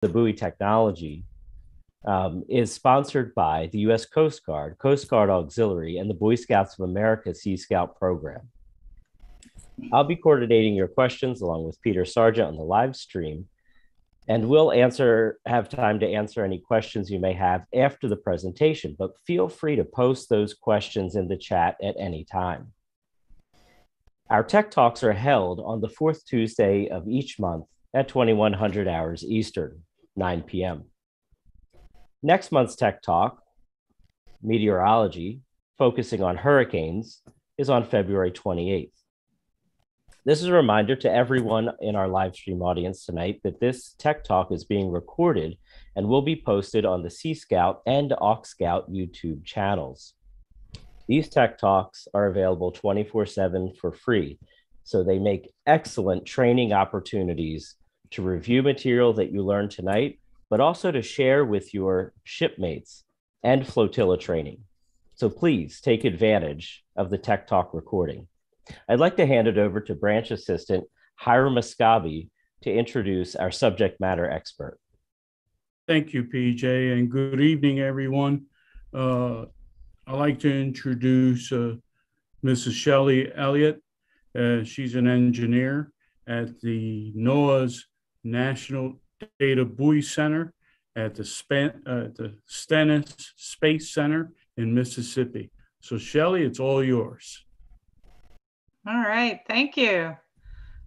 the buoy technology um, is sponsored by the U.S. Coast Guard, Coast Guard Auxiliary, and the Boy Scouts of America Sea Scout program. I'll be coordinating your questions along with Peter Sargent on the live stream, and we'll answer have time to answer any questions you may have after the presentation. But feel free to post those questions in the chat at any time. Our Tech Talks are held on the fourth Tuesday of each month at 2100 hours Eastern, 9 p.m. Next month's Tech Talk, Meteorology, focusing on hurricanes, is on February 28th. This is a reminder to everyone in our live stream audience tonight that this Tech Talk is being recorded and will be posted on the Sea Scout and Aux Scout YouTube channels. These Tech Talks are available 24 7 for free, so they make excellent training opportunities to review material that you learned tonight but also to share with your shipmates and flotilla training. So please take advantage of the Tech Talk recording. I'd like to hand it over to branch assistant Hiram Muscovy to introduce our subject matter expert. Thank you, PJ, and good evening, everyone. Uh, I'd like to introduce uh, Mrs. Shelly Elliott. Uh, she's an engineer at the NOAA's National Data Buoy Center at the, Span- uh, the Stennis Space Center in Mississippi. So, Shelly, it's all yours. All right, thank you.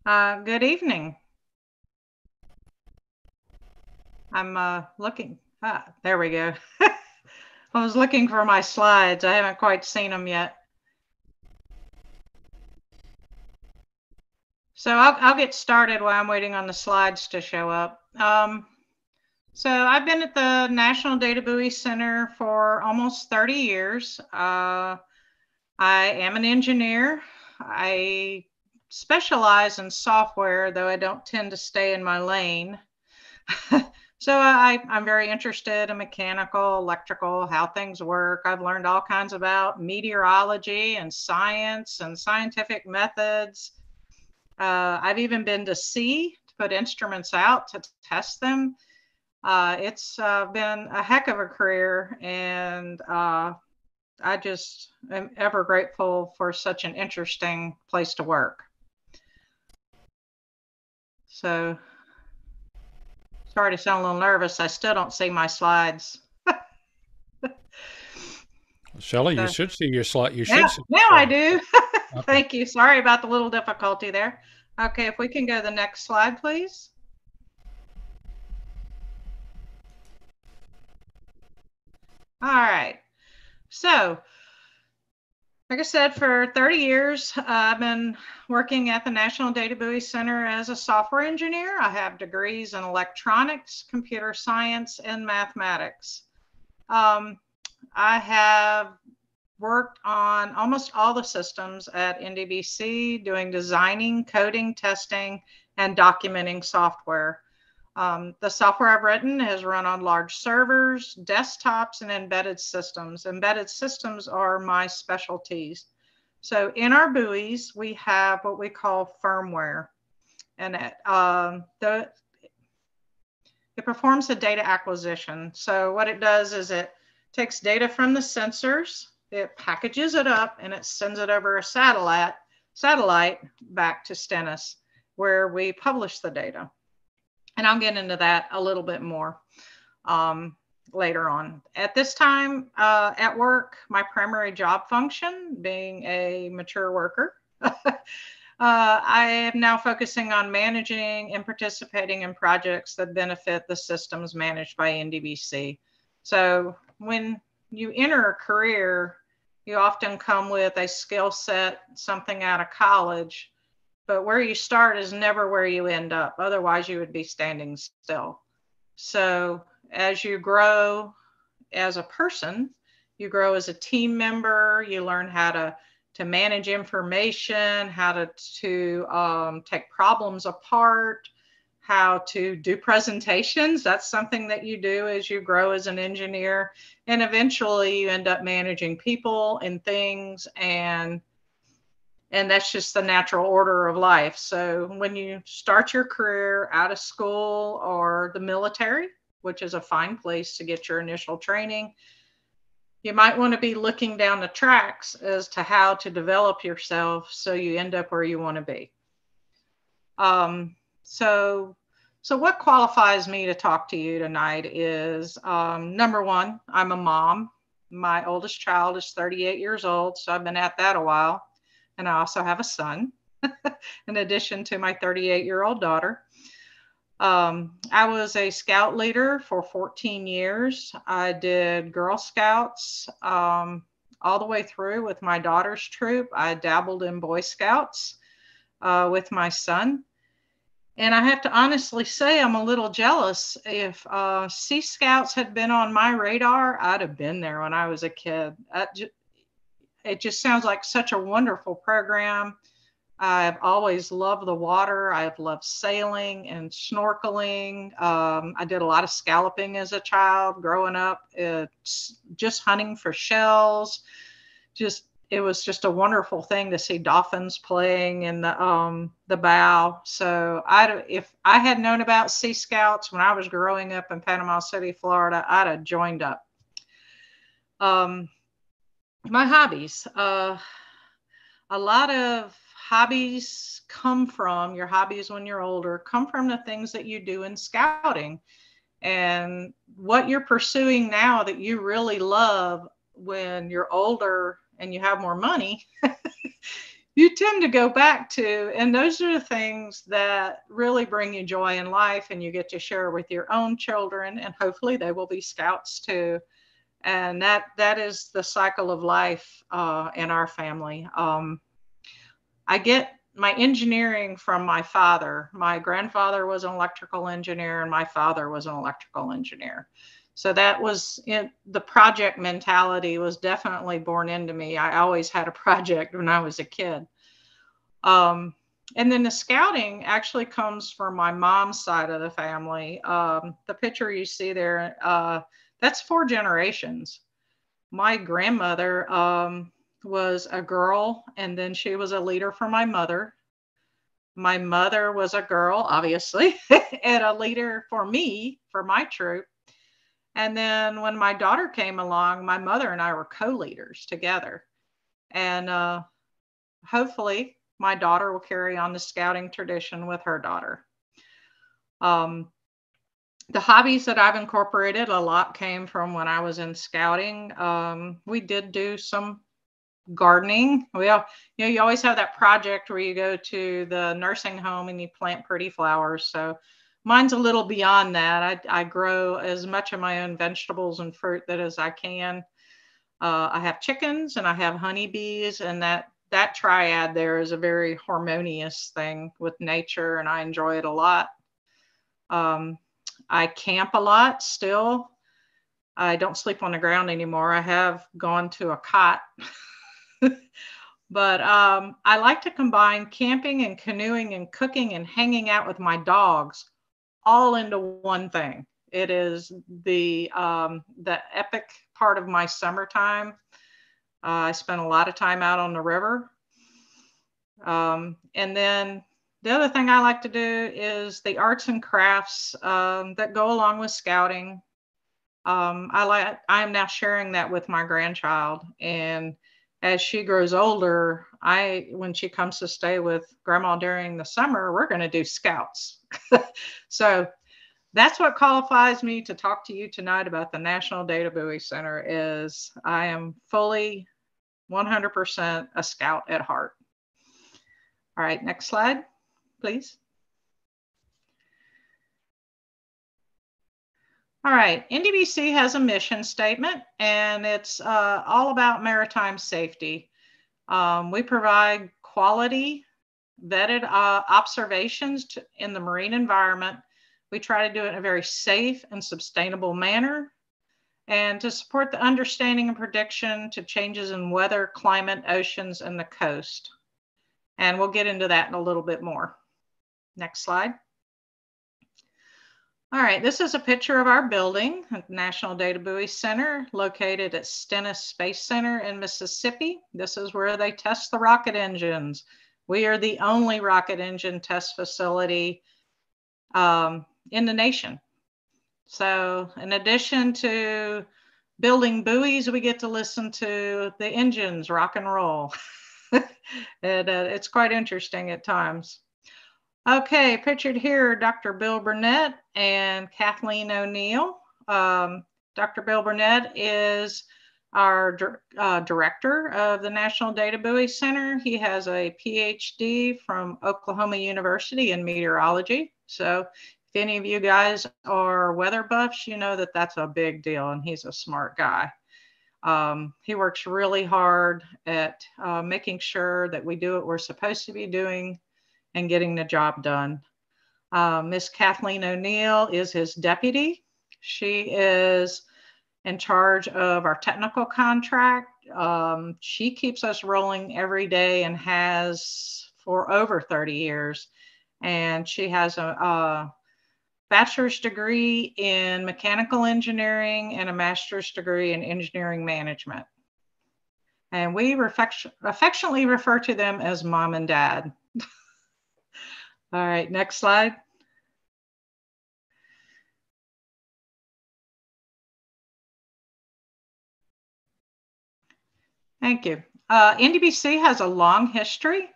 Uh, good evening. I'm uh, looking, ah, there we go. I was looking for my slides. I haven't quite seen them yet. So I'll, I'll get started while I'm waiting on the slides to show up. Um, so I've been at the National Data Buoy Center for almost 30 years. Uh, I am an engineer. I specialize in software, though I don't tend to stay in my lane. so I, I'm very interested in mechanical, electrical, how things work. I've learned all kinds about meteorology and science and scientific methods. Uh, I've even been to sea to put instruments out to test them. Uh, it's uh, been a heck of a career, and uh, I just am ever grateful for such an interesting place to work. So, sorry to sound a little nervous. I still don't see my slides. Shelly, you should see your slide. You should. See now I do. Thank you. Sorry about the little difficulty there. Okay, if we can go to the next slide, please. All right. So, like I said, for 30 years, uh, I've been working at the National Data Buoy Center as a software engineer. I have degrees in electronics, computer science, and mathematics. Um, I have worked on almost all the systems at NDBC, doing designing, coding, testing, and documenting software. Um, the software I've written has run on large servers, desktops, and embedded systems. Embedded systems are my specialties. So in our buoys, we have what we call firmware. And it, um, the, it performs a data acquisition. So what it does is it takes data from the sensors, it packages it up, and it sends it over a satellite, satellite back to Stennis, where we publish the data. And I'll get into that a little bit more um, later on. At this time uh, at work, my primary job function, being a mature worker, uh, I am now focusing on managing and participating in projects that benefit the systems managed by NDBC. So when you enter a career, you often come with a skill set, something out of college but where you start is never where you end up. Otherwise, you would be standing still. So, as you grow as a person, you grow as a team member, you learn how to to manage information, how to, to um, take problems apart, how to do presentations. That's something that you do as you grow as an engineer. And eventually you end up managing people and things and and that's just the natural order of life. So when you start your career out of school or the military, which is a fine place to get your initial training, you might want to be looking down the tracks as to how to develop yourself so you end up where you want to be. Um, so, so what qualifies me to talk to you tonight is um, number one, I'm a mom. My oldest child is 38 years old, so I've been at that a while. And I also have a son, in addition to my 38 year old daughter. Um, I was a scout leader for 14 years. I did Girl Scouts um, all the way through with my daughter's troop. I dabbled in Boy Scouts uh, with my son. And I have to honestly say, I'm a little jealous. If uh, Sea Scouts had been on my radar, I'd have been there when I was a kid. it just sounds like such a wonderful program. I've always loved the water. I've loved sailing and snorkeling. Um, I did a lot of scalloping as a child growing up, it's just hunting for shells. Just it was just a wonderful thing to see dolphins playing in the um, the bow. So I if I had known about Sea Scouts when I was growing up in Panama City, Florida, I'd have joined up. Um, my hobbies. Uh, a lot of hobbies come from your hobbies when you're older come from the things that you do in scouting and what you're pursuing now that you really love when you're older and you have more money, you tend to go back to. And those are the things that really bring you joy in life and you get to share with your own children. And hopefully they will be scouts too. And that that is the cycle of life uh, in our family. Um, I get my engineering from my father. My grandfather was an electrical engineer, and my father was an electrical engineer so that was in, the project mentality was definitely born into me. I always had a project when i was a kid. Um, and then the scouting actually comes from my mom's side of the family. Um, the picture you see there uh, that's four generations. My grandmother um, was a girl and then she was a leader for my mother. My mother was a girl obviously and a leader for me for my troop and then when my daughter came along, my mother and I were co leaders together. And uh, hopefully, my daughter will carry on the scouting tradition with her daughter. Um, the hobbies that I've incorporated a lot came from when I was in scouting. Um, we did do some gardening. We, all, you know, you always have that project where you go to the nursing home and you plant pretty flowers. So mine's a little beyond that. I, I grow as much of my own vegetables and fruit that as I can. Uh, I have chickens and I have honeybees, and that that triad there is a very harmonious thing with nature, and I enjoy it a lot. Um, I camp a lot still. I don't sleep on the ground anymore. I have gone to a cot. but um, I like to combine camping and canoeing and cooking and hanging out with my dogs all into one thing. It is the um, the epic part of my summertime. Uh, I spent a lot of time out on the river. Um, and then the other thing I like to do is the arts and crafts um, that go along with scouting. Um, I like I am now sharing that with my grandchild, and as she grows older, I when she comes to stay with grandma during the summer, we're going to do scouts. so that's what qualifies me to talk to you tonight about the National Data Buoy Center is I am fully 100% a scout at heart. All right, next slide, please. All right, NDBC has a mission statement and it's uh, all about maritime safety. Um, we provide quality vetted uh, observations to, in the marine environment. We try to do it in a very safe and sustainable manner and to support the understanding and prediction to changes in weather, climate, oceans, and the coast. And we'll get into that in a little bit more. Next slide. All right, this is a picture of our building, National Data Buoy Center, located at Stennis Space Center in Mississippi. This is where they test the rocket engines. We are the only rocket engine test facility um, in the nation. So, in addition to building buoys, we get to listen to the engines rock and roll. and, uh, it's quite interesting at times. Okay, pictured here, Dr. Bill Burnett and Kathleen O'Neill. Um, Dr. Bill Burnett is our uh, director of the National Data Buoy Center. He has a PhD from Oklahoma University in meteorology. So if any of you guys are weather buffs, you know that that's a big deal and he's a smart guy. Um, he works really hard at uh, making sure that we do what we're supposed to be doing and getting the job done. Uh, Miss Kathleen O'Neill is his deputy. She is in charge of our technical contract. Um, she keeps us rolling every day and has for over 30 years. And she has a, a bachelor's degree in mechanical engineering and a master's degree in engineering management. And we affectionately refer to them as mom and dad. All right, next slide. Thank you. Uh, NDBC has a long history.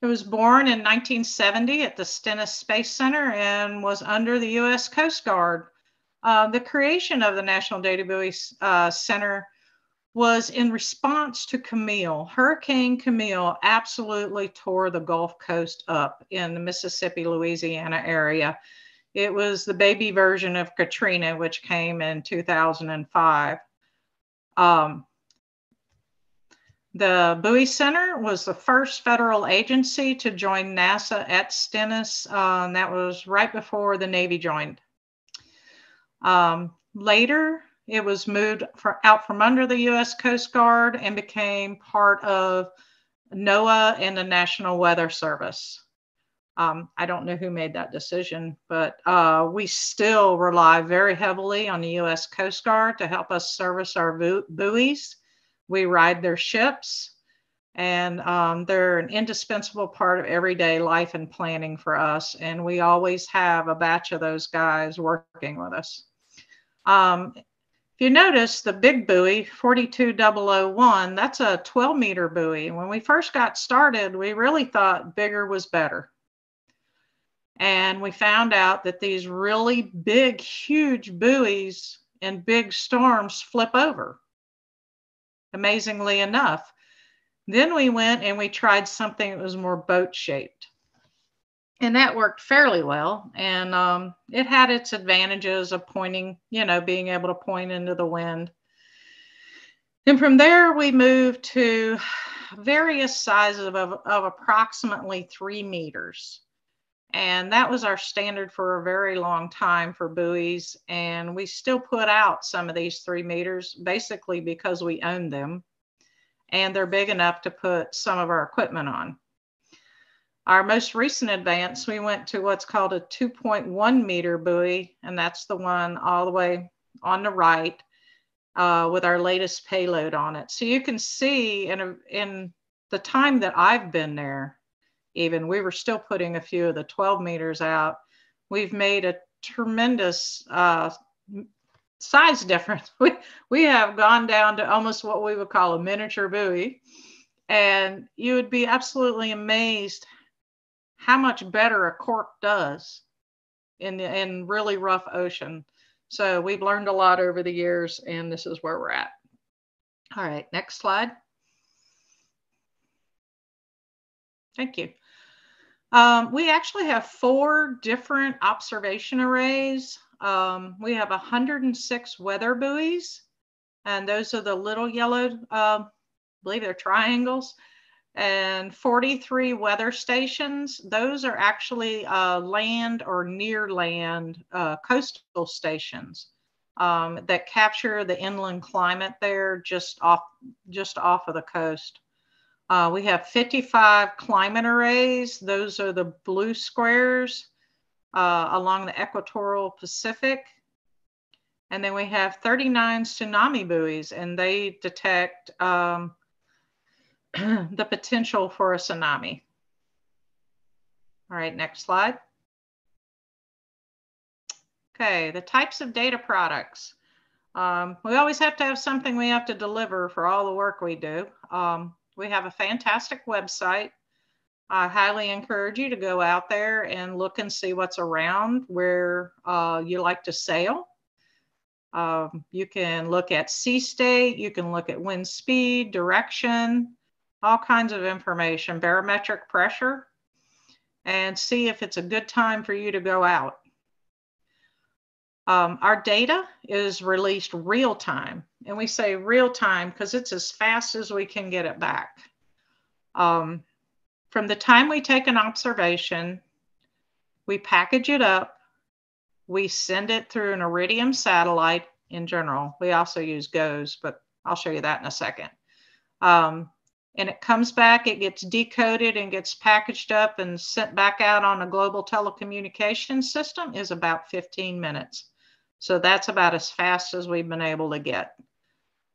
It was born in 1970 at the Stennis Space Center and was under the U.S. Coast Guard. Uh, the creation of the National Data Buoy uh, Center was in response to Camille. Hurricane Camille absolutely tore the Gulf Coast up in the Mississippi, Louisiana area. It was the baby version of Katrina, which came in 2005. Um, the Buoy Center was the first federal agency to join NASA at Stennis. Uh, that was right before the Navy joined. Um, later, it was moved for, out from under the U.S. Coast Guard and became part of NOAA and the National Weather Service. Um, I don't know who made that decision, but uh, we still rely very heavily on the U.S. Coast Guard to help us service our bu- buoys. We ride their ships, and um, they're an indispensable part of everyday life and planning for us. And we always have a batch of those guys working with us. Um, you notice the big buoy, 42001, that's a 12 meter buoy. When we first got started, we really thought bigger was better. And we found out that these really big, huge buoys in big storms flip over, amazingly enough. Then we went and we tried something that was more boat shaped and that worked fairly well. And um, it had its advantages of pointing, you know, being able to point into the wind. And from there, we moved to various sizes of, of approximately three meters. And that was our standard for a very long time for buoys. And we still put out some of these three meters basically because we own them and they're big enough to put some of our equipment on. Our most recent advance, we went to what's called a 2.1 meter buoy, and that's the one all the way on the right uh, with our latest payload on it. So you can see in, a, in the time that I've been there, even we were still putting a few of the 12 meters out. We've made a tremendous uh, size difference. We, we have gone down to almost what we would call a miniature buoy. And you would be absolutely amazed how much better a cork does in the, in really rough ocean. So we've learned a lot over the years, and this is where we're at. All right, next slide. Thank you. Um, we actually have four different observation arrays. Um, we have 106 weather buoys, and those are the little yellow, uh, I believe they're triangles and 43 weather stations. Those are actually uh, land or near land uh, coastal stations um, that capture the inland climate there just off, just off of the coast. Uh, we have 55 climate arrays. Those are the blue squares. uh, along the equatorial Pacific. And then we have 39 tsunami buoys, and they detect um, the potential for a tsunami. All right, next slide. Okay, the types of data products. Um, we always have to have something we have to deliver for all the work we do. Um, we have a fantastic website. I highly encourage you to go out there and look and see what's around where uh, you like to sail. Um, you can look at sea state, you can look at wind speed, direction, all kinds of information, barometric pressure, and see if it's a good time for you to go out. Um, our data is released real time, and we say real time because it's as fast as we can get it back. Um, from the time we take an observation, we package it up, we send it through an Iridium satellite in general. We also use GOES, but I'll show you that in a second. Um, and it comes back, it gets decoded and gets packaged up and sent back out on a global telecommunications system is about 15 minutes. So that's about as fast as we've been able to get.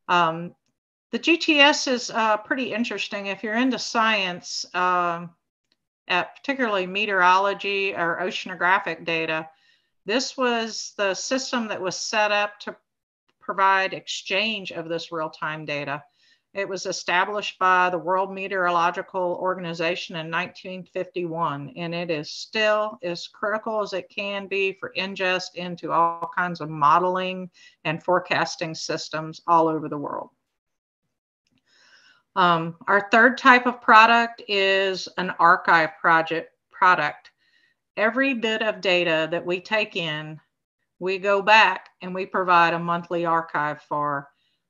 Um, the GTS is uh, pretty interesting. If you're into science, um, at particularly meteorology or oceanographic data, this was the system that was set up to provide exchange of this real-time data. It was established by the World Meteorological Organization in 1951, and it is still as critical as it can be for ingest into all kinds of modeling and forecasting systems all over the world. Um, our third type of product is an archive project product. Every bit of data that we take in, we go back and we provide a monthly archive for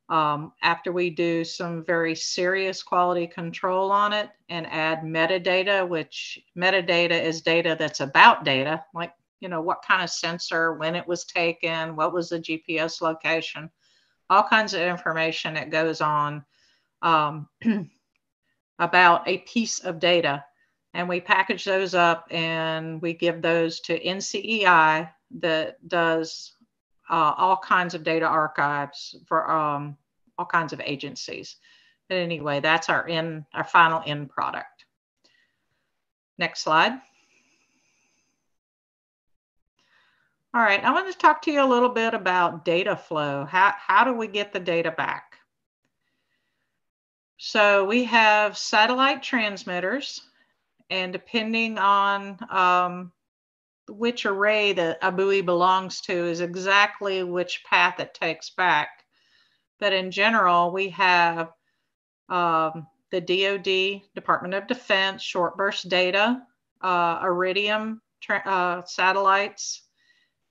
um, after we do some very serious quality control on it and add metadata, which metadata is data that's about data, like, you know, what kind of sensor, when it was taken, what was the GPS location, all kinds of information that goes on um, about a piece of data. And we package those up and we give those to NCEI that does uh, all kinds of data archives for um, all kinds of agencies. But anyway, that's our end, our final end product. Next slide. All right, I want to talk to you a little bit about data flow. How, how do we get the data back? So we have satellite transmitters, and depending on um, which array that a buoy belongs to is exactly which path it takes back. But in general, we have um, the DoD, Department of Defense, short burst data, uh, Iridium uh, satellites,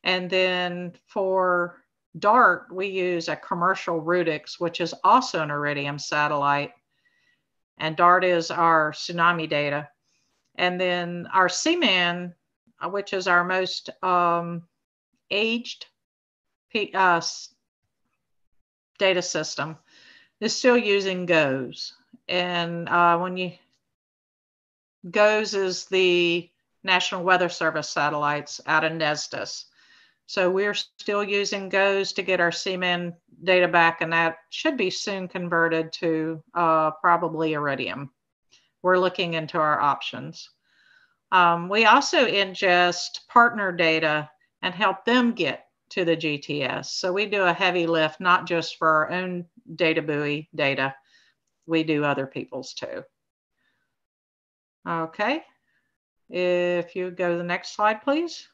and then for DART, we use a commercial RUDICS, which is also an Iridium satellite. And DART is our tsunami data. And then our uh, which is our most um, aged uh, data system, is still using GOES. And uh, when you GOES is the National Weather Service satellites out of NESDIS. So we're still using GOES to get our C-MAN data back, and that should be soon converted to uh, probably Iridium. We're looking into our options. Um, we also ingest partner data and help them get to the GTS. So we do a heavy lift, not just for our own data buoy data, we do other people's too. Okay, if you go to the next slide, please.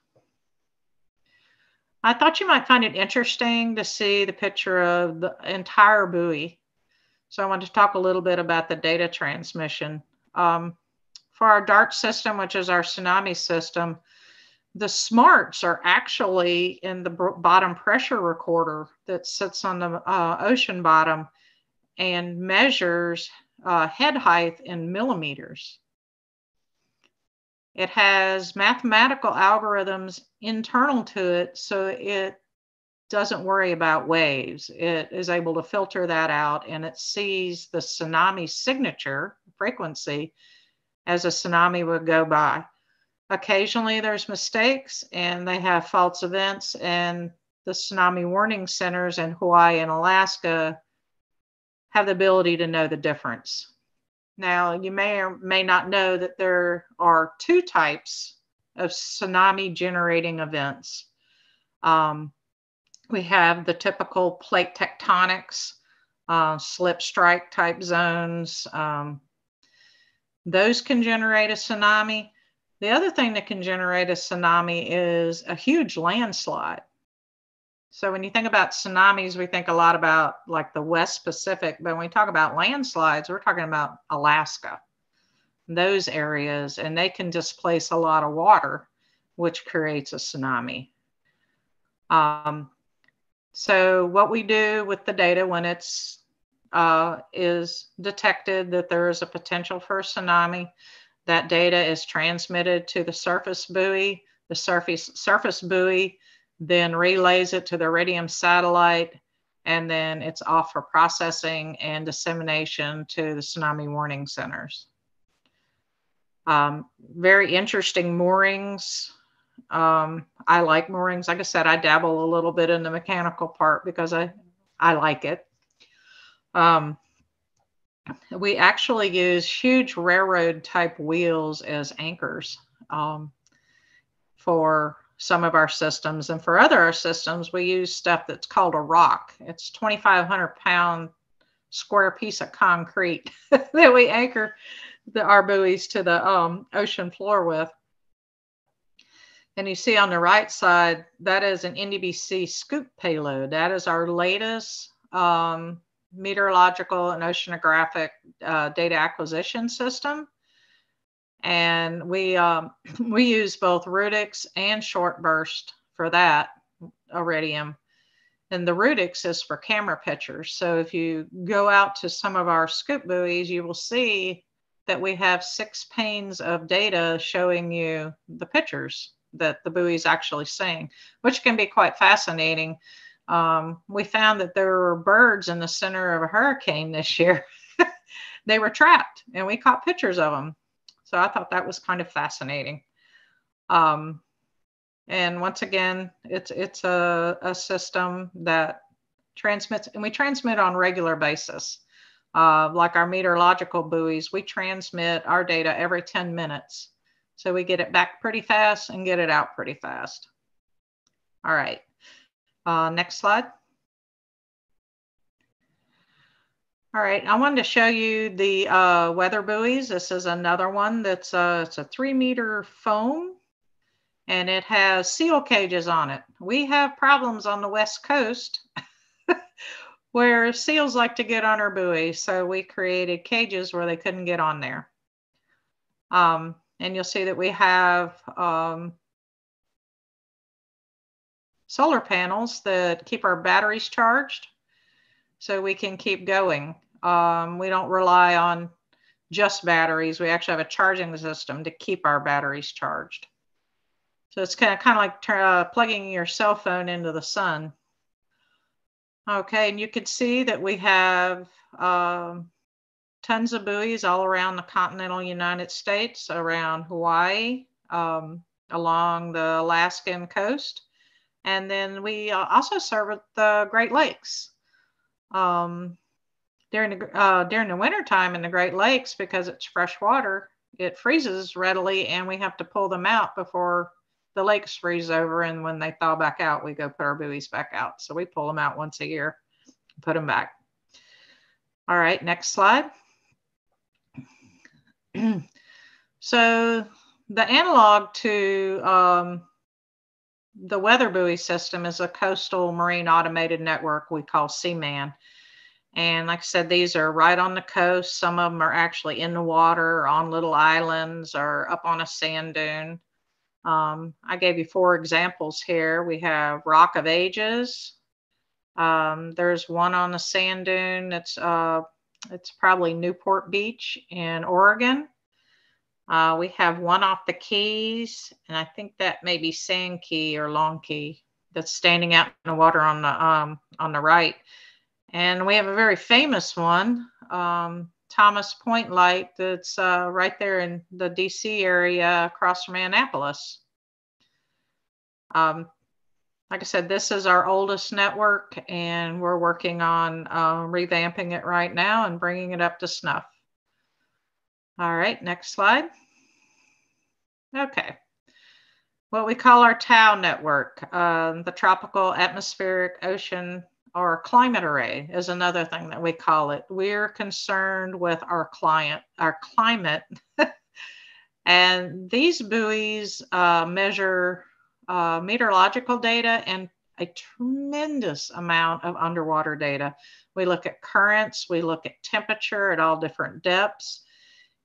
I thought you might find it interesting to see the picture of the entire buoy. So I want to talk a little bit about the data transmission. Um, for our DART system, which is our tsunami system, the smarts are actually in the bottom pressure recorder that sits on the uh, ocean bottom and measures uh, head height in millimeters. It has mathematical algorithms internal to it so it doesn't worry about waves. It is able to filter that out and it sees the tsunami signature frequency as a tsunami would go by. occasionally there's mistakes and they have false events and the tsunami warning centers in Hawaii and Alaska have the ability to know the difference. Now, you may or may not know that there are two types of tsunami generating events. Um, we have the typical plate tectonics, uh, slip strike type zones. Um, those can generate a tsunami. The other thing that can generate a tsunami is a huge landslide. So when you think about tsunamis, we think a lot about like the West Pacific, but when we talk about landslides, we're talking about Alaska, those areas, and they can displace a lot of water, which creates a tsunami. Um, so what we do with the data when it's uh, is detected that there is a potential for a tsunami, that data is transmitted to the surface buoy. The surface surface buoy then relays it to the Iridium satellite, and then it's off for processing and dissemination to the tsunami warning centers. Um, very interesting moorings. Um, I like moorings. Like I said, I dabble a little bit in the mechanical part because I, I like it. Um, we actually use huge railroad type wheels as anchors um, for some of our systems. And for other systems, we use stuff that's called a rock. It's 2,500 pound square piece of concrete that we anchor the, our buoys to the um, ocean floor with. And you see on the right side, that is an NDBC SCOOP payload. That is our latest um, meteorological and oceanographic uh, data acquisition system. And we um, we use both RUDICS and short burst for that iridium. And the RUDICS is for camera pictures. So if you go out to some of our SCOOP buoys you will see that we have six panes of data showing you the pictures that the buoy is actually seeing which can be quite fascinating um, we found that there were birds in the center of a hurricane this year they were trapped and we caught pictures of them so I thought that was kind of fascinating. Um, and once again, it's it's a, a system that transmits, and we transmit on regular basis. Uh, like our meteorological buoys, we transmit our data every 10 minutes. So we get it back pretty fast and get it out pretty fast. All right, uh, next slide. All right, I wanted to show you the uh, weather buoys. This is another one that's uh, it's a three meter foam and it has seal cages on it. We have problems on the West Coast where seals like to get on our buoy. So we created cages where they couldn't get on there. Um, and you'll see that we have um, solar panels that keep our batteries charged so we can keep going. Um, we don't rely on just batteries. We actually have a charging system to keep our batteries charged. So it's kind of kind of like uh, plugging your cell phone into the sun. Okay, and you can see that we have um, tons of buoys all around the continental United States, around Hawaii, um, along the Alaskan coast. And then we uh, also serve the Great Lakes. Um, during the uh, during the wintertime in the Great Lakes because it's fresh water, it freezes readily, and we have to pull them out before the lakes freeze over. And when they thaw back out, we go put our buoys back out. So we pull them out once a year, put them back. All right, next slide. so the analog to um, the weather buoy system is a coastal marine automated network we call C-MAN. And like I said, these are right on the coast. Some of them are actually in the water on little islands or up on a sand dune. Um, I gave you four examples here. We have Rock of Ages. Um, there's one on the sand dune. It's uh, it's probably Newport Beach in Oregon. Uh, we have one off the Keys, and I think that may be Sand Key or Long Key that's standing out in the water on the um, on the right. And we have a very famous one um, Thomas Point Light that's uh, right there in the DC area across from Annapolis. Um, like I said, this is our oldest network, and we're working on uh, revamping it right now and bringing it up to snuff. All right, next slide. Okay. What we call our TAO network, uh, the Tropical Atmospheric Ocean or Climate Array is another thing that we call it. We're concerned with our client, our climate. and these buoys uh, measure uh, meteorological data and a tremendous amount of underwater data. We look at currents, we look at temperature at all different depths,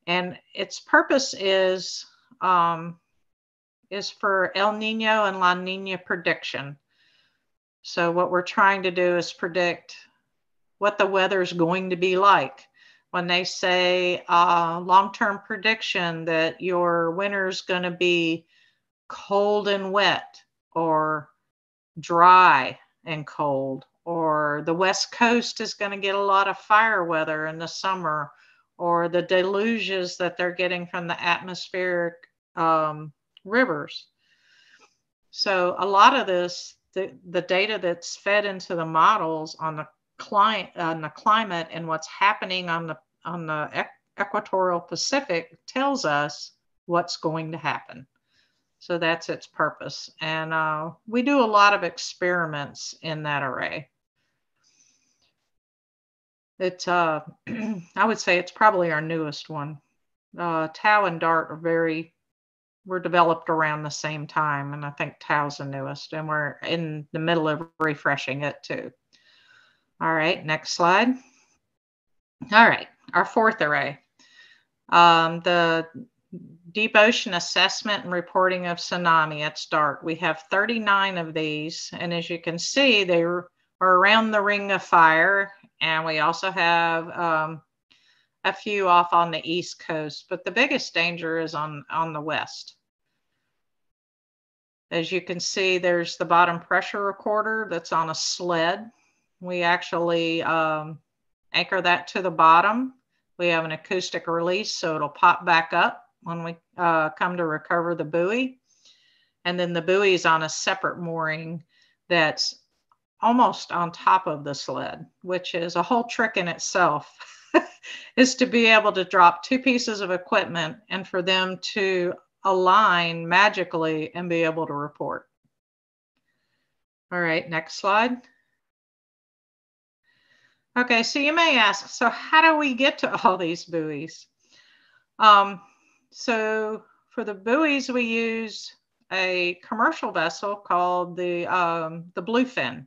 and its purpose is um, is for El Nino and La Nina prediction. So what we're trying to do is predict what the weather is going to be like. When they say uh, long-term prediction that your winter is going to be cold and wet or dry and cold or the west coast is going to get a lot of fire weather in the summer or the deluges that they're getting from the atmospheric um, rivers so a lot of this the, the data that's fed into the models on the client on the climate and what's happening on the on the equatorial pacific tells us what's going to happen so that's its purpose. And uh, we do a lot of experiments in that array. It's, uh, I would say it's probably our newest one. Uh, TAO and DART are very, were developed around the same time. And I think TAO's the newest. And we're in the middle of refreshing it too. All right, next slide. All right, our fourth array. Um, the Deep Ocean Assessment and Reporting of Tsunami at START. We have 39 of these, and as you can see, they are around the Ring of Fire, and we also have um, a few off on the East Coast, but the biggest danger is on, on the West. As you can see, there's the bottom pressure recorder that's on a sled. We actually um, anchor that to the bottom. We have an acoustic release, so it'll pop back up when we uh, come to recover the buoy. And then the buoy is on a separate mooring that's almost on top of the sled, which is a whole trick in itself, is to be able to drop two pieces of equipment and for them to align magically and be able to report. All right, next slide. Okay, so you may ask, so how do we get to all these buoys? Um, so for the buoys, we use a commercial vessel called the, um, the Bluefin.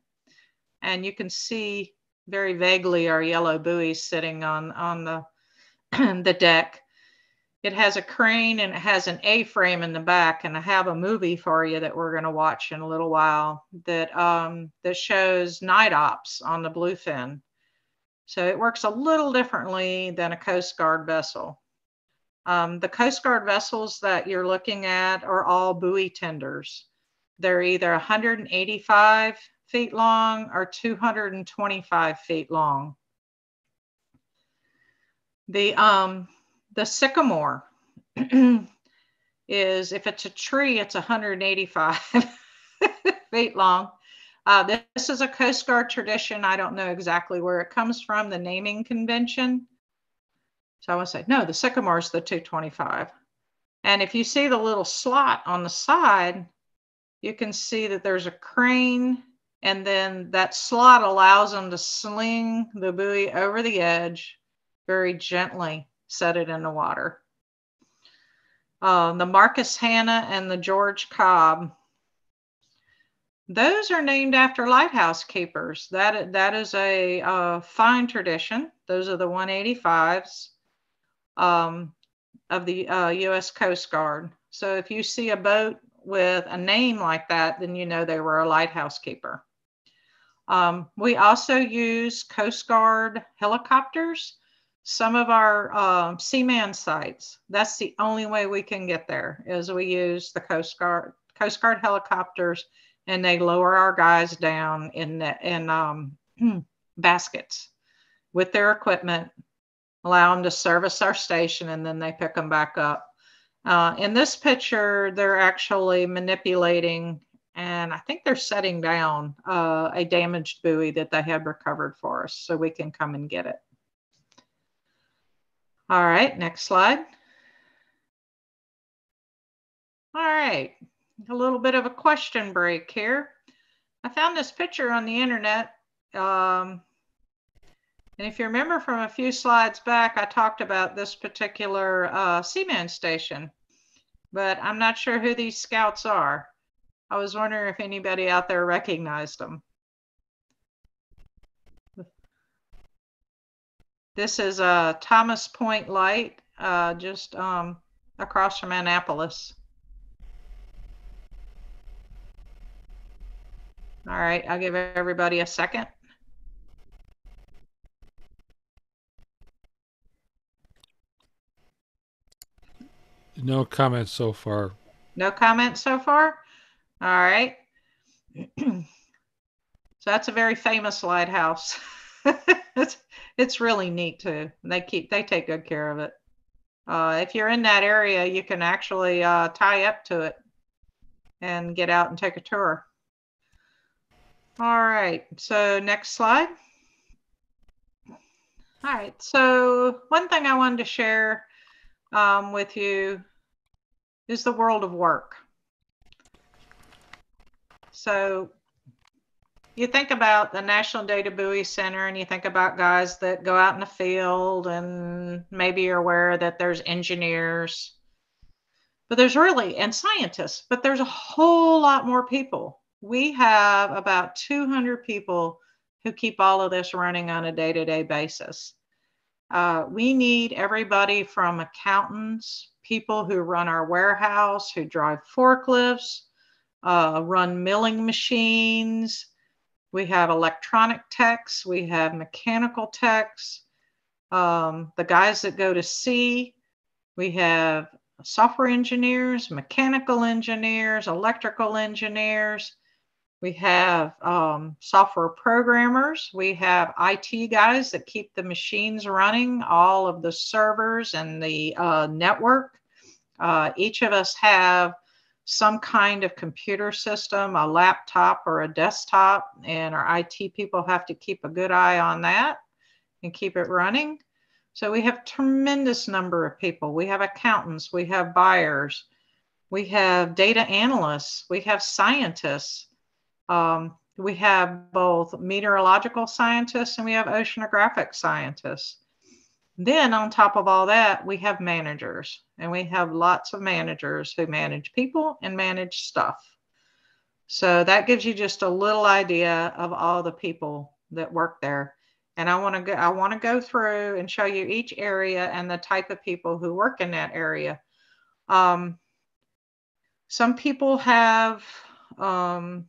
And you can see very vaguely our yellow buoy sitting on, on the, the deck. It has a crane and it has an A-frame in the back. And I have a movie for you that we're going to watch in a little while that, um, that shows night ops on the Bluefin. So it works a little differently than a Coast Guard vessel. Um, the Coast Guard vessels that you're looking at are all buoy tenders. They're either 185 feet long or 225 feet long. The, um, the Sycamore is, if it's a tree, it's 185 feet long. Uh, this is a Coast Guard tradition. I don't know exactly where it comes from, the naming convention. So I would say, no, the Sycamore is the 225. And if you see the little slot on the side, you can see that there's a crane and then that slot allows them to sling the buoy over the edge very gently, set it in the water. Uh, the Marcus Hanna and the George Cobb, those are named after lighthouse keepers. That, that is a uh, fine tradition. Those are the 185s um, of the uh, U.S. Coast Guard. So if you see a boat with a name like that, then you know they were a lighthouse keeper. Um, we also use Coast Guard helicopters. Some of our um, C-MAN sites, that's the only way we can get there is we use the Coast Guard, Coast Guard helicopters and they lower our guys down in, in um, baskets with their equipment allow them to service our station, and then they pick them back up. Uh, in this picture, they're actually manipulating and I think they're setting down uh, a damaged buoy that they had recovered for us so we can come and get it. All right, next slide. All right, a little bit of a question break here. I found this picture on the internet. Um, and if you remember from a few slides back, I talked about this particular uh, C-MAN station, but I'm not sure who these scouts are. I was wondering if anybody out there recognized them. This is a uh, Thomas Point Light, uh, just um, across from Annapolis. All right, I'll give everybody a second. No comments so far. No comments so far? All right. so that's a very famous lighthouse. it's, it's really neat too. They keep they take good care of it. Uh, if you're in that area, you can actually uh, tie up to it and get out and take a tour. All right, so next slide. All right, so one thing I wanted to share um, with you is the world of work. So you think about the National Data Buoy Center and you think about guys that go out in the field and maybe you're aware that there's engineers, but there's really, and scientists, but there's a whole lot more people. We have about 200 people who keep all of this running on a day to day basis. Uh, we need everybody from accountants, people who run our warehouse, who drive forklifts, uh, run milling machines. We have electronic techs. We have mechanical techs. Um, the guys that go to sea. We have software engineers, mechanical engineers, electrical engineers. We have um, software programmers. We have IT guys that keep the machines running, all of the servers and the uh, network. Uh, each of us have some kind of computer system, a laptop or a desktop, and our IT people have to keep a good eye on that and keep it running. So we have tremendous number of people. We have accountants, we have buyers, we have data analysts, we have scientists. Um, we have both meteorological scientists and we have oceanographic scientists. Then, on top of all that, we have managers, and we have lots of managers who manage people and manage stuff. So that gives you just a little idea of all the people that work there. And I want to go I want to go through and show you each area and the type of people who work in that area. Um, some people have um,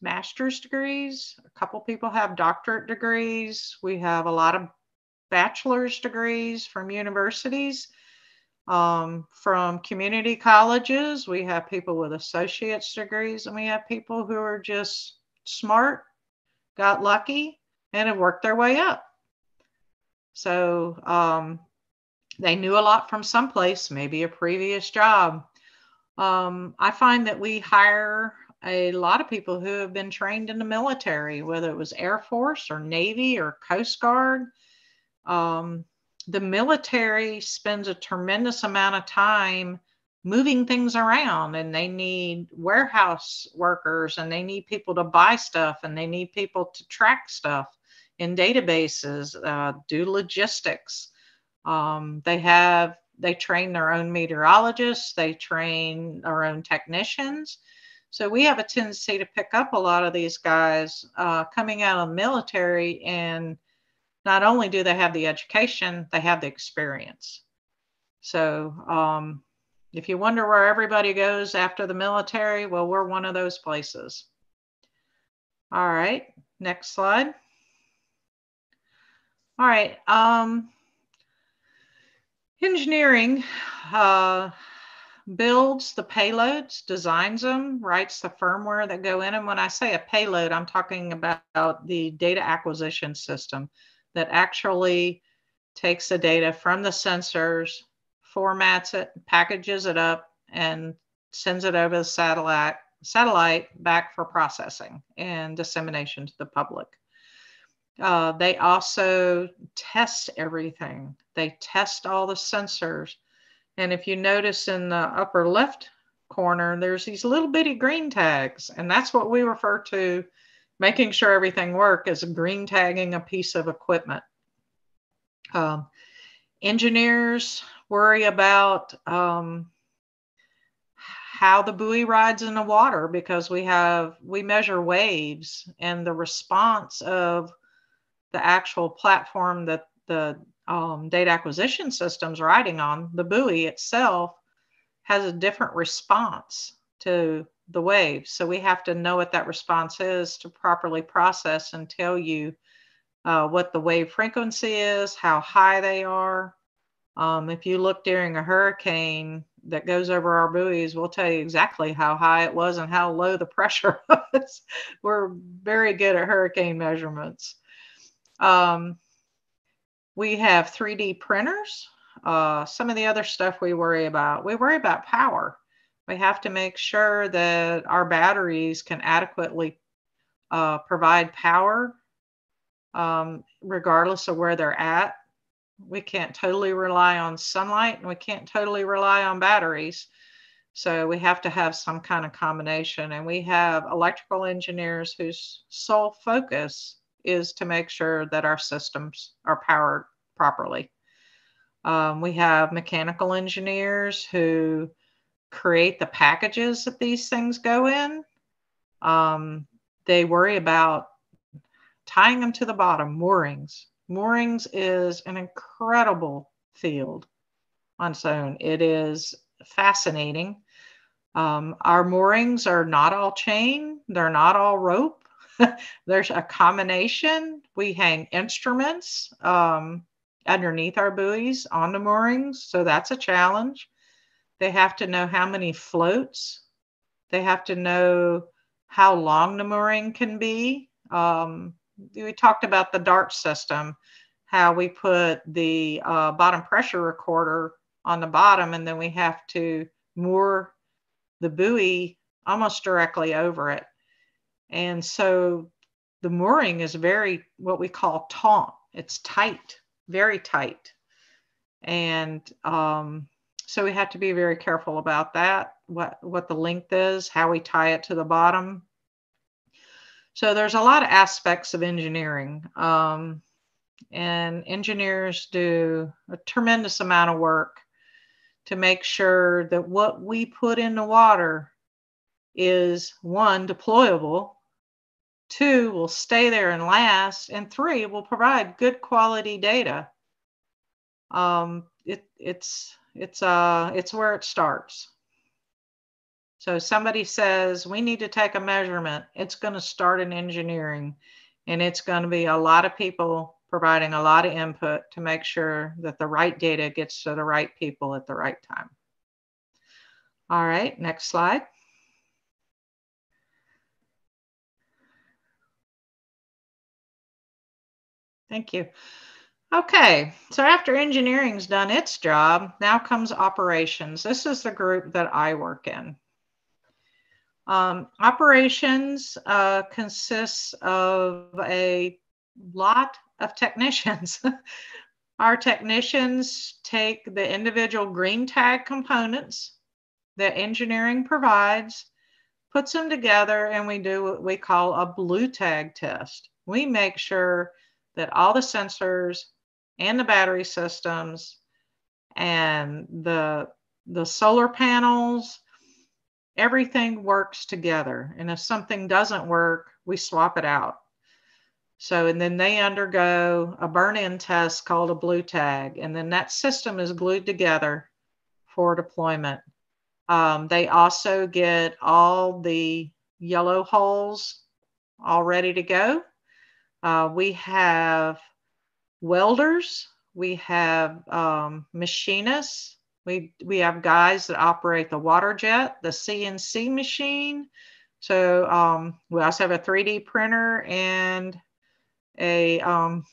master's degrees. A couple people have doctorate degrees. We have a lot of bachelor's degrees from universities, um, from community colleges. We have people with associate's degrees, and we have people who are just smart, got lucky, and have worked their way up. So um, they knew a lot from someplace, maybe a previous job. Um, I find that we hire a lot of people who have been trained in the military, whether it was Air Force or Navy or Coast Guard. Um, the military spends a tremendous amount of time moving things around and they need warehouse workers and they need people to buy stuff and they need people to track stuff in databases uh, do logistics. Um, they have they train their own meteorologists they train their own technicians. So we have a tendency to pick up a lot of these guys uh, coming out of the military and not only do they have the education, they have the experience. So um, if you wonder where everybody goes after the military, well, we're one of those places. All right, next slide. All right, um, engineering uh, builds the payloads, designs them, writes the firmware that go in them. When I say a payload, I'm talking about the data acquisition system that actually takes the data from the sensors, formats it, packages it up, and sends it over the satellite satellite back for processing and dissemination to the public. Uh, they also test everything. They test all the sensors. And if you notice in the upper left corner, there's these little bitty green tags. And that's what we refer to making sure everything work is green tagging a piece of equipment. Um, engineers worry about um, how the buoy rides in the water because we have we measure waves and the response of the actual platform that the um, data acquisition system's riding on, the buoy itself, has a different response to the waves. So we have to know what that response is to properly process and tell you uh, what the wave frequency is, how high they are. Um, if you look during a hurricane that goes over our buoys, we'll tell you exactly how high it was and how low the pressure was. We're very good at hurricane measurements. Um, we have 3D printers. Uh, some of the other stuff we worry about, we worry about power. We have to make sure that our batteries can adequately uh, provide power um, regardless of where they're at. We can't totally rely on sunlight and we can't totally rely on batteries. So we have to have some kind of combination. And we have electrical engineers whose sole focus is to make sure that our systems are powered properly. Um, we have mechanical engineers who create the packages that these things go in. Um, they worry about tying them to the bottom, moorings. Moorings is an incredible field on its own. It is fascinating. Um, our moorings are not all chain, they're not all rope. There's a combination. We hang instruments um, underneath our buoys on the moorings, so that's a challenge. They have to know how many floats. They have to know how long the mooring can be. Um, we talked about the DART system, how we put the uh, bottom pressure recorder on the bottom, and then we have to moor the buoy almost directly over it. And so the mooring is very what we call taut. It's tight, very tight. And um, so we have to be very careful about that, what, what the length is, how we tie it to the bottom. So there's a lot of aspects of engineering. Um, and engineers do a tremendous amount of work to make sure that what we put in the water is one, deployable, Two will stay there and last. And three will provide good quality data. Um, it, it's, it's, uh, it's where it starts. So somebody says, we need to take a measurement. It's going to start in engineering and it's going to be a lot of people providing a lot of input to make sure that the right data gets to the right people at the right time. All right, next slide. Thank you. Okay, so after engineering's done its job, now comes operations. This is the group that I work in. Um, operations uh, consists of a lot of technicians. Our technicians take the individual green tag components that engineering provides, puts them together, and we do what we call a blue tag test. We make sure that all the sensors and the battery systems and the the solar panels everything works together. And if something doesn't work we swap it out. So and then they undergo a burn-in test called a blue tag. And then that system is glued together for deployment. Um, they also get all the yellow holes all ready to go. Uh, we have welders, we have um, machinists, we, we have guys that operate the water jet, the CNC machine. So um, we also have a 3D printer and a um,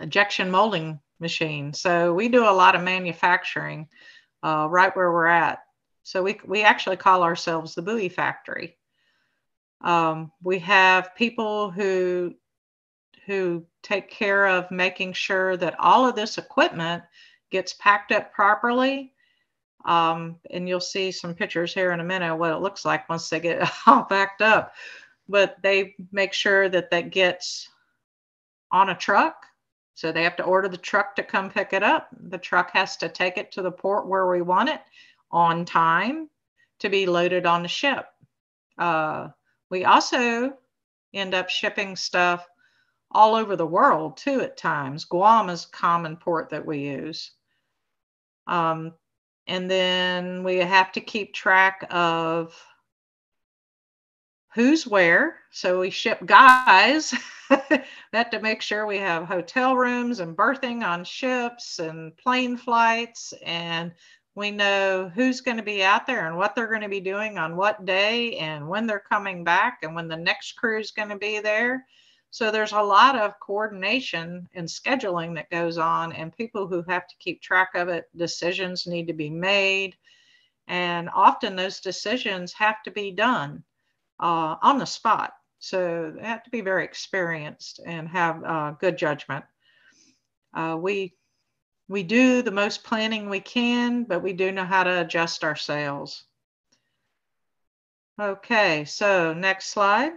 injection molding machine. So we do a lot of manufacturing uh, right where we're at. So we, we actually call ourselves the buoy factory. Um, we have people who who take care of making sure that all of this equipment gets packed up properly. Um, and you'll see some pictures here in a minute what it looks like once they get all packed up. But they make sure that that gets on a truck. So they have to order the truck to come pick it up. The truck has to take it to the port where we want it on time to be loaded on the ship. Uh, we also end up shipping stuff all over the world too at times. Guam is a common port that we use. Um, and then we have to keep track of who's where. So we ship guys. that to make sure we have hotel rooms and berthing on ships and plane flights and we know who's going to be out there and what they're going to be doing on what day and when they're coming back and when the next crew is going to be there. So there's a lot of coordination and scheduling that goes on, and people who have to keep track of it, decisions need to be made. And often those decisions have to be done uh, on the spot. So they have to be very experienced and have uh, good judgment. Uh, we we do the most planning we can, but we do know how to adjust our sails. Okay, so next slide.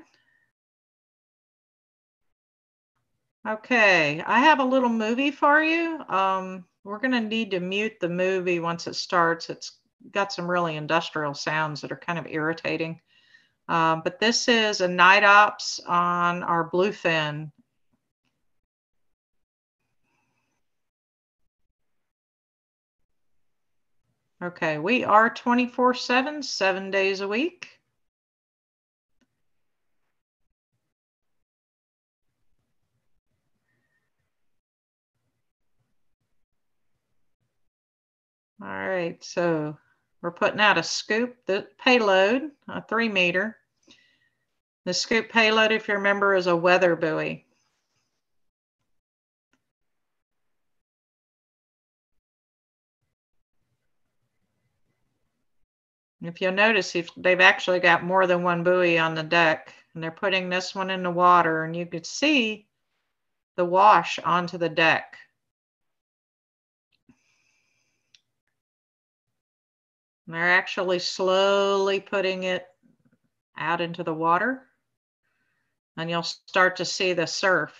Okay, I have a little movie for you. Um, we're going to need to mute the movie once it starts. It's got some really industrial sounds that are kind of irritating. Um, but this is a night ops on our bluefin Okay, we are 24 7, seven days a week. All right, so we're putting out a SCOOP, the payload, a three meter. The SCOOP payload, if you remember, is a weather buoy. If you'll notice, if they've actually got more than one buoy on the deck, and they're putting this one in the water, and you could see the wash onto the deck. They're actually slowly putting it out into the water, and you'll start to see the surf.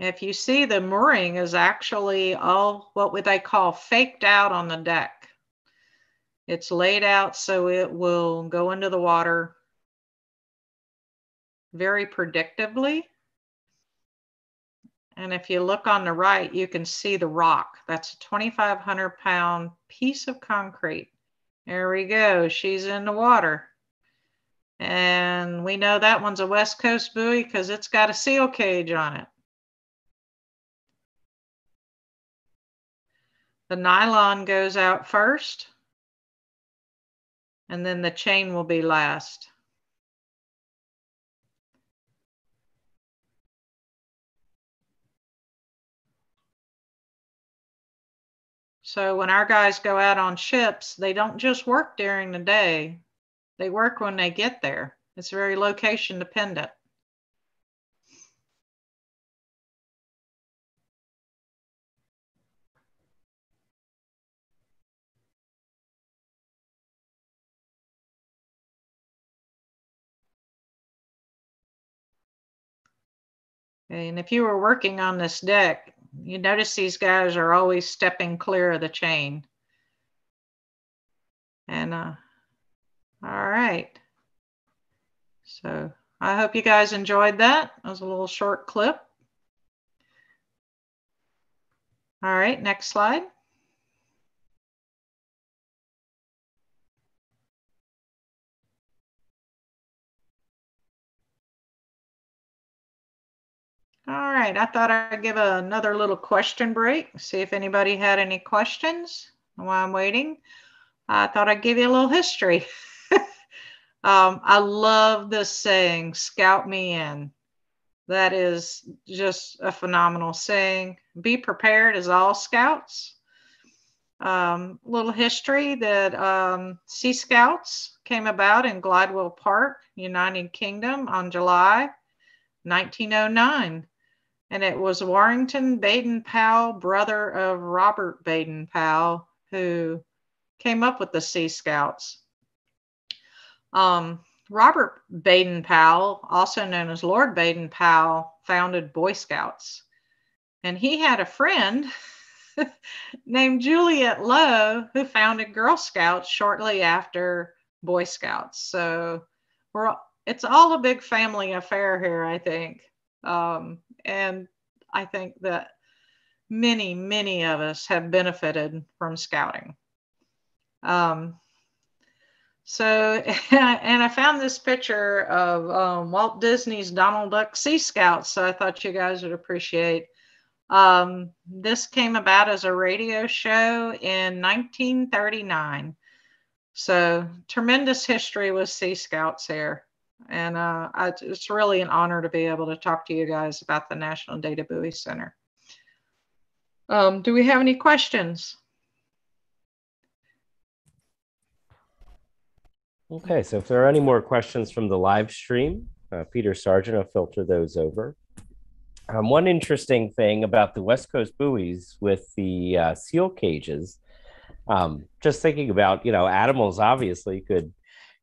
If you see the mooring is actually all what would they call faked out on the deck. It's laid out so it will go into the water very predictably. And if you look on the right, you can see the rock. That's a 2,500 pound piece of concrete. There we go. She's in the water. And we know that one's a West Coast buoy because it's got a seal cage on it. The nylon goes out first, and then the chain will be last. So when our guys go out on ships, they don't just work during the day. They work when they get there. It's very location dependent. And if you were working on this deck, you notice these guys are always stepping clear of the chain. And uh, all right. So I hope you guys enjoyed that. That was a little short clip. All right, next slide. All right. I thought I'd give another little question break, see if anybody had any questions while I'm waiting. I thought I'd give you a little history. um, I love this saying, scout me in. That is just a phenomenal saying. Be prepared as all scouts. Um, little history that um, Sea Scouts came about in Glidewell Park, United Kingdom on July 1909. And it was Warington Baden Powell, brother of Robert Baden Powell, who came up with the Sea Scouts. Um, Robert Baden Powell, also known as Lord Baden Powell, founded Boy Scouts. And he had a friend named Juliette Low who founded Girl Scouts shortly after Boy Scouts. So we're it's all a big family affair here, I think. Um, and I think that many, many of us have benefited from scouting. Um, so, and I found this picture of um, Walt Disney's Donald Duck Sea Scouts. So I thought you guys would appreciate. Um, this came about as a radio show in 1939. So tremendous history with Sea Scouts here. And uh, it's really an honor to be able to talk to you guys about the National Data Buoy Center. Um, do we have any questions? Okay, so if there are any more questions from the live stream, uh, Peter Sargent will filter those over. Um, one interesting thing about the West Coast buoys with the uh, seal cages, um, just thinking about, you know, animals obviously could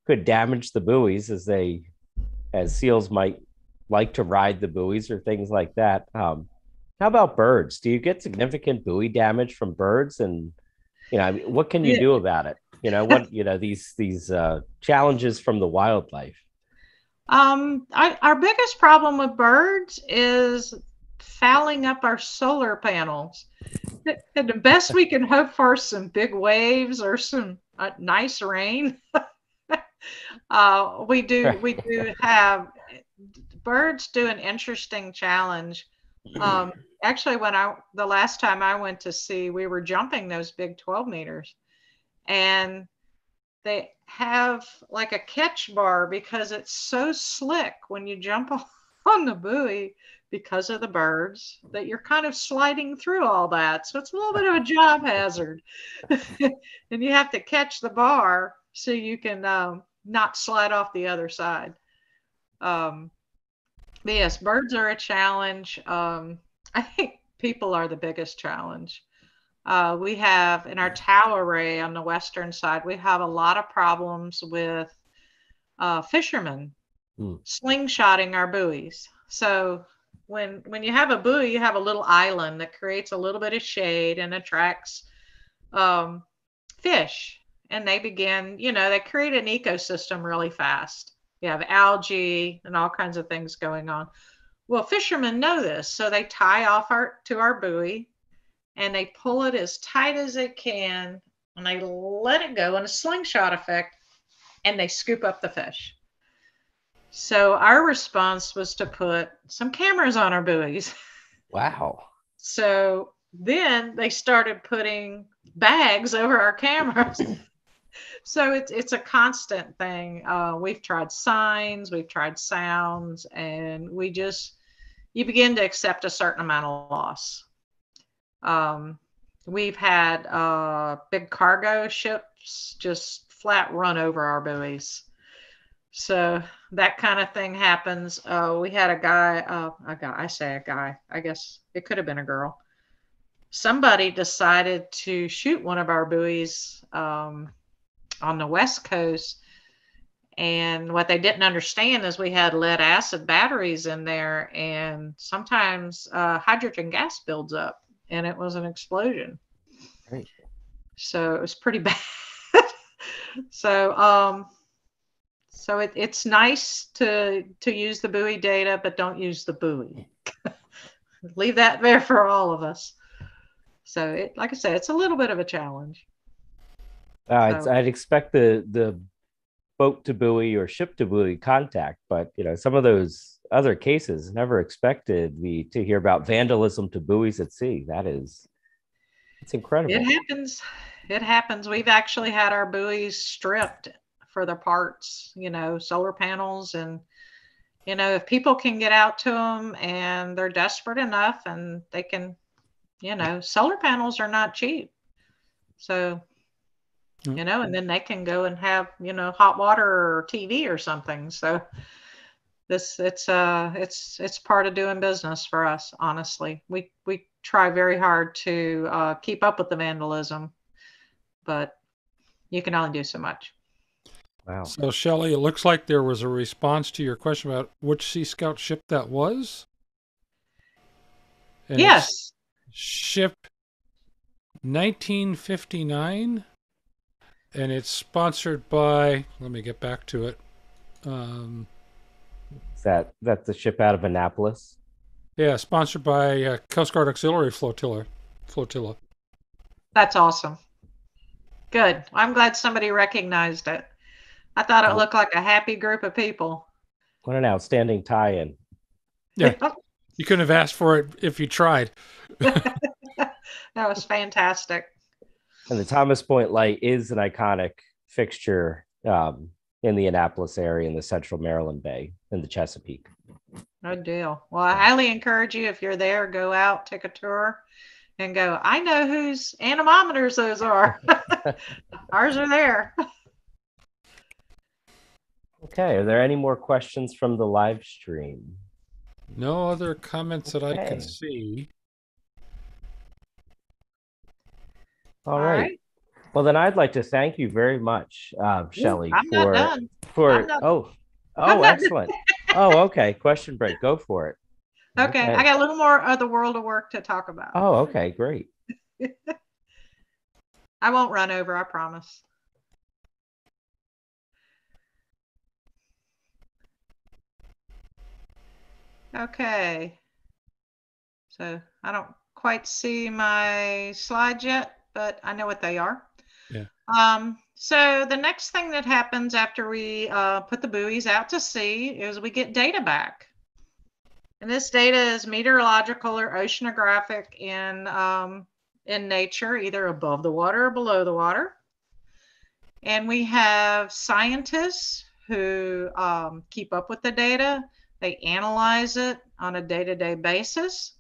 could damage the buoys as they, as seals might like to ride the buoys or things like that. Um, how about birds? Do you get significant buoy damage from birds? And you know, I mean, what can you Yeah. do about it? You know, what you know these these uh, challenges from the wildlife. Um, I, our biggest problem with birds is fouling up our solar panels. And the best we can hope for is some big waves or some uh, nice rain. uh, we do we do have birds do an interesting challenge. Um, actually, when I the last time I went to sea, we were jumping those big 12 meters, and they have like a catch bar because it's so slick when you jump on the buoy because of the birds that you're kind of sliding through all that. So it's a little bit of a job hazard. and you have to catch the bar so you can um, not slide off the other side. Um, but yes, birds are a challenge. Um, I think people are the biggest challenge. Uh, we have in our TAO array on the western side, we have a lot of problems with uh, fishermen Hmm. slingshotting our buoys. So when when you have a buoy, you have a little island that creates a little bit of shade and attracts um, fish, and they begin, you know, they create an ecosystem really fast. You have algae and all kinds of things going on. Well, fishermen know this, so they tie off our to our buoy and they pull it as tight as they can and they let it go in a slingshot effect and they scoop up the fish. So our response was to put some cameras on our buoys. Wow. So then they started putting bags over our cameras. so it's it's a constant thing. Uh, we've tried signs, we've tried sounds, and we just you begin to accept a certain amount of loss. Um, we've had uh, big cargo ships just flat run over our buoys. So that kind of thing happens. Uh, we had a guy, uh, a guy, I say a guy, I guess it could have been a girl. Somebody decided to shoot one of our buoys um, on the West Coast. And what they didn't understand is we had lead acid batteries in there, and sometimes uh, hydrogen gas builds up, and it was an explosion. Right. So it was pretty bad. so, um, so it, it's nice to to use the buoy data, but don't use the buoy. Leave that there for all of us. So, it, like I said, it's a little bit of a challenge. Uh, I'd, I'd expect the the boat to buoy or ship to buoy contact, but you know some of those other cases. Never expected me to hear about vandalism to buoys at sea. That is, it's incredible. It happens. It happens. We've actually had our buoys stripped for the parts, you know, solar panels. And, you know, if people can get out to them and they're desperate enough and they can, you know, solar panels are not cheap. So, you know, and then they can go and have, you know, hot water or TV or something. So, this it's uh it's it's part of doing business for us honestly we we try very hard to uh, keep up with the vandalism but you can only do so much Wow. So, Shelly, it looks like there was a response to your question about which Sea Scout ship that was. And yes Ship 1959. And it's sponsored by, let me get back to it. Um, Is that that's the ship out of Annapolis? yeah, sponsored by uh, Coast Guard Auxiliary Flotilla. Flotilla. that's awesome good i'm glad somebody recognized it i thought it Oh. looked like a happy group of people What an outstanding tie-in. Yeah. You couldn't have asked for it if you tried. that was fantastic And the Thomas Point Light is an iconic fixture um, in the Annapolis area in the Central Maryland Bay in the Chesapeake. Good deal. Well, I highly encourage you if you're there, go out, take a tour, and go. I know whose anemometers those are. Ours are there. Okay, are there any more questions from the live stream? No other comments that I can see. All right. Well, then I'd like to thank you very much, uh, not for done. for not- oh oh excellent. oh, okay. Question break. Go for it. Okay, I got a little more of the world of work to talk about. Oh, okay, great. I won't run over, I promise. Okay. So I don't quite see my slides yet, but I know what they are. Yeah. Um, so the next thing that happens after we uh, put the buoys out to sea is we get data back. And this data is meteorological or oceanographic in um, in nature, either above the water or below the water. And we have scientists who um, keep up with the data. They analyze it on a day to day basis.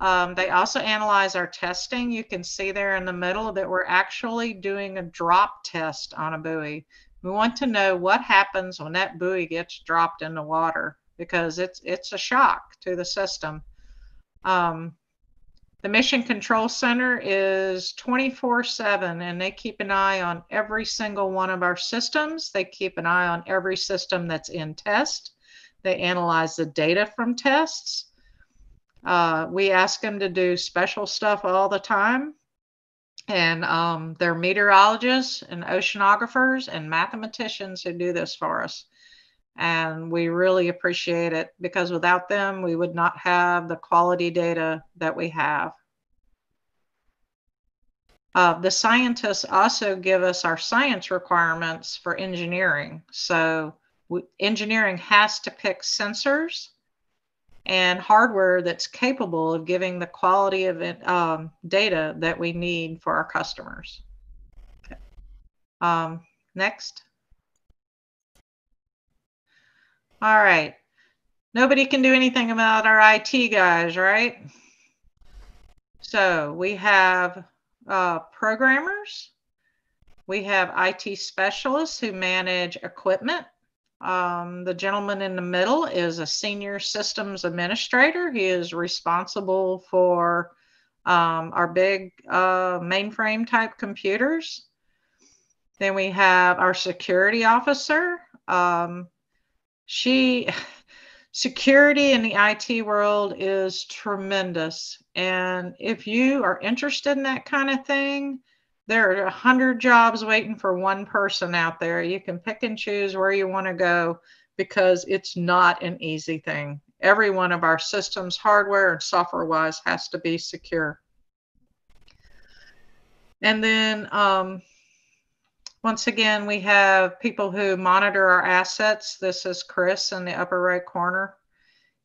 Um, they also analyze our testing. You can see there in the middle that we're actually doing a drop test on a buoy. We want to know what happens when that buoy gets dropped in the water because it's it's a shock to the system. Um, the Mission Control Center is 24 7 and they keep an eye on every single one of our systems. They keep an eye on every system that's in test. They analyze the data from tests. Uh, we ask them to do special stuff all the time. And um, they're meteorologists and oceanographers and mathematicians who do this for us. And we really appreciate it because without them, we would not have the quality data that we have. Uh, the scientists also give us our science requirements for engineering. So engineering has to pick sensors and hardware that's capable of giving the quality of it, um, data that we need for our customers. Okay. Um, next. All right. Nobody can do anything about our IT guys, right? So we have uh, programmers. We have IT specialists who manage equipment. Um, the gentleman in the middle is a senior systems administrator. He is responsible for um, our big uh, mainframe type computers. Then we have our security officer. Um, she, security in the IT world is tremendous. And if you are interested in that kind of thing, there are a hundred jobs waiting for one person out there. You can pick and choose where you want to go because it's not an easy thing. Every one of our systems, hardware and software wise, has to be secure. And then um, once again, we have people who monitor our assets. This is Chris in the upper right corner.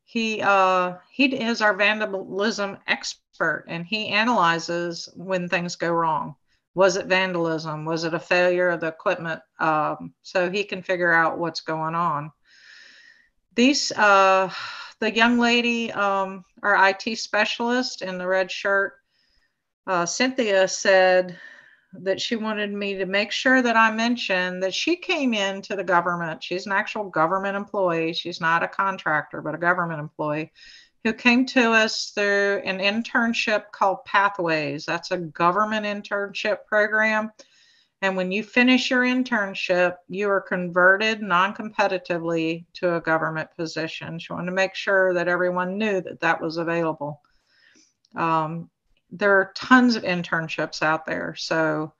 he uh, he is our vandalism expert, and he analyzes when things go wrong. Was it vandalism? Was it a failure of the equipment? Um, so he can figure out what's going on. These uh, the young lady, um, our IT specialist in the red shirt, uh, Cynthia said that she wanted me to make sure that I mentioned that she came into the government. She's an actual government employee. She's not a contractor, but a government employee who came to us through an internship called Pathways. That's a government internship program. And when you finish your internship, you are converted non competitively to a government position. She wanted to make sure that everyone knew that that was available. Um, there are tons of internships out there. So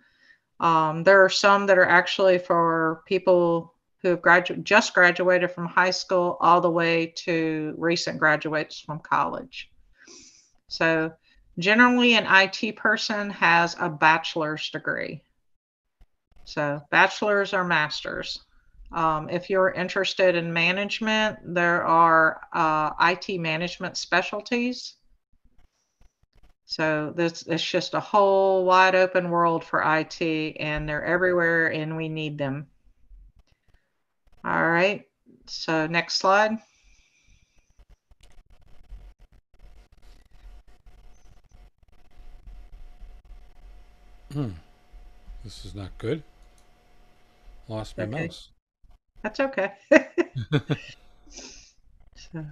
um, there are some that are actually for people who have gradu- just graduated from high school all the way to recent graduates from college. So generally, an IT person has a bachelor's degree. So bachelor's or master's. Um, if you're interested in management, there are uh, IT management specialties. So this it's just a whole wide open world for IT and they're everywhere and we need them. All right. So next slide. Hmm. This is not good. Lost my Okay. mouse. That's okay. so,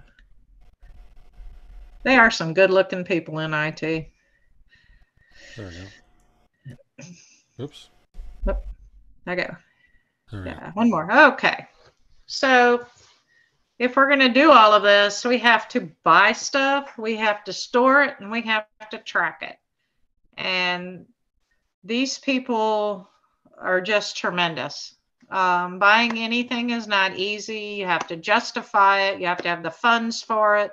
they are some good looking people in IT. There we go. Oops. I go. All right. Yeah, one more. Okay. So if we're going to do all of this, we have to buy stuff, we have to store it, and we have to track it. And these people are just tremendous. Um, buying anything is not easy. You have to justify it, you have to have the funds for it.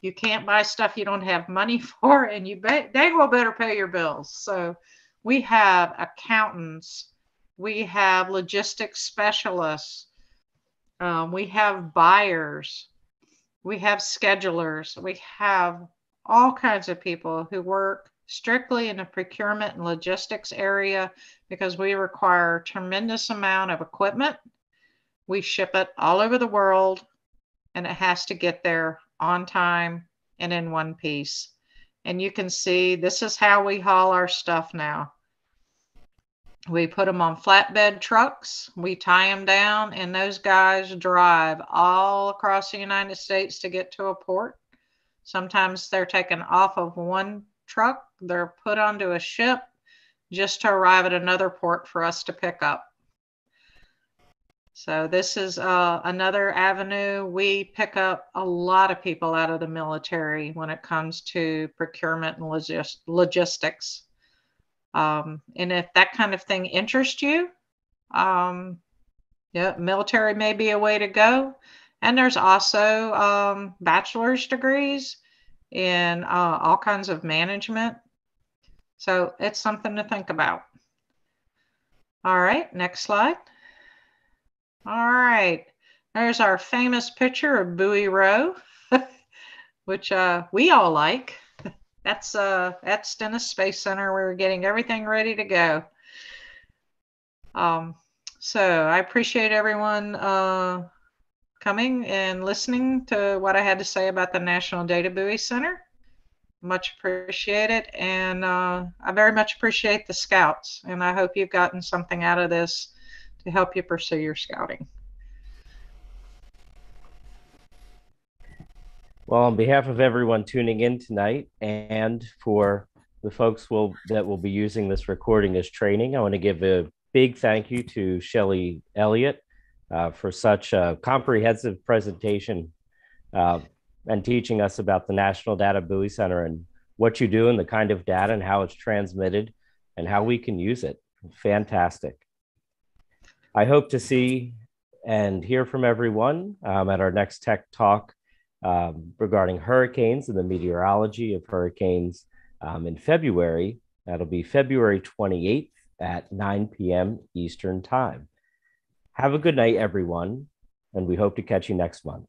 You can't buy stuff you don't have money for, and you they will better pay your bills. So we have accountants we have logistics specialists, um, we have buyers, we have schedulers, we have all kinds of people who work strictly in the procurement and logistics area because we require a tremendous amount of equipment. We ship it all over the world and it has to get there on time and in one piece. And you can see this is how we haul our stuff now. We put them on flatbed trucks, we tie them down, and those guys drive all across the United States to get to a port. Sometimes they're taken off of one truck, they're put onto a ship just to arrive at another port for us to pick up. So, this is uh, another avenue. We pick up a lot of people out of the military when it comes to procurement and logis- logistics. Um, and if that kind of thing interests you, um, yeah, military may be a way to go. And there's also um, bachelor's degrees in uh, all kinds of management. So it's something to think about. All right, next slide. All right, there's our famous picture of Buoy Row, which uh, we all like. That's uh at Stennis Space Center. We're getting everything ready to go. Um, so I appreciate everyone uh, coming and listening to what I had to say about the National Data Buoy Center. Much appreciated, and uh, I very much appreciate the scouts. And I hope you've gotten something out of this to help you pursue your scouting. Well, on behalf of everyone tuning in tonight and for the folks will that will be using this recording as training, I want to give a big thank you to Shelly Elliott uh, for such a comprehensive presentation uh, and teaching us about the National Data Buoy Center and what you do and the kind of data and how it's transmitted and how we can use it. Fantastic. I hope to see and hear from everyone um, at our next Tech Talk um, regarding hurricanes and the meteorology of hurricanes um, in February. That'll be February 28th at 9 p.m. Eastern Time. Have a good night, everyone, and we hope to catch you next month.